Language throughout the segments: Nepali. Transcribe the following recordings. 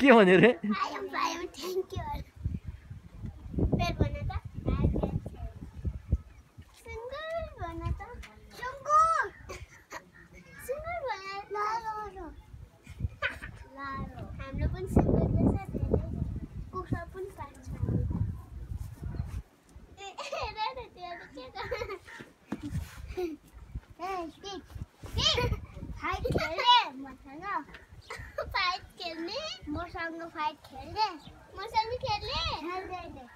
के भन्यो रे फाइट खेल्ने मसँग फाइट खेल्ने मसँग खेल्ने मसँग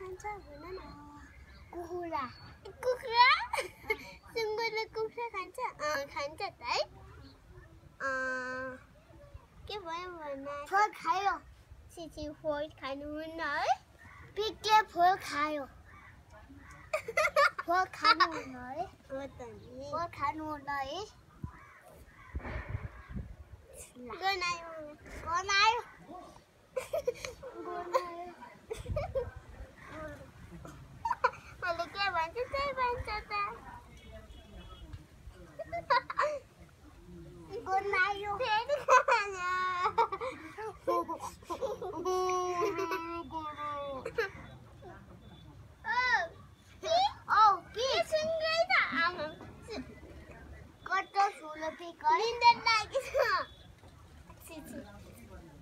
한참을 나나 고호라 고호라 승부를 고호라 간자 어 간자 딸 ờ cái vòi vòi này thôi khai rồi chị chị hồi khai nó nói. Biết cái hồi khai rồi hồi khai nó nói. Hồi khai nó nói. Cái này cái này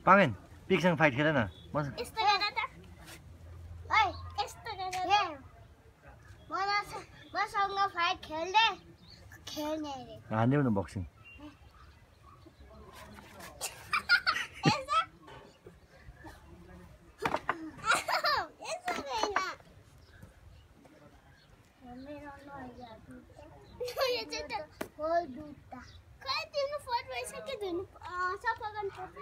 पामेन पिकसँग फाइट खेल न मसँग फाइट खेल्ने खेल्ने हान्दिउँ न बक्सिङ यो जुत्ता हो जुत्ता खै तिम्रो फोट भइसक्यो धुनु अँ, सफा गर्नु पर्छ